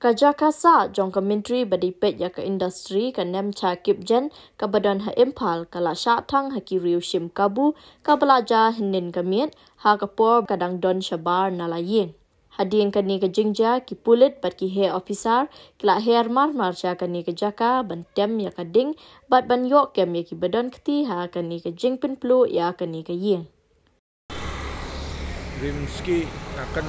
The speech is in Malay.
Kajakasa jong kementri badipet ya ke industri ka nem cha kip jen ka badan ha impal kala sha thang ha ki riu shim kabu ka belaja hinin kamiet ha ka por kadang don shabar nalayin. Hadien ka ni ka jingja ki pulit bat ki he officer kila her mar mar cha ka ni ka jaka ban tem ya ka ding bat ban yok kem ya ki badan kti ha ka ni ka jingpin plu ya ka ni ka yin. Rimski akan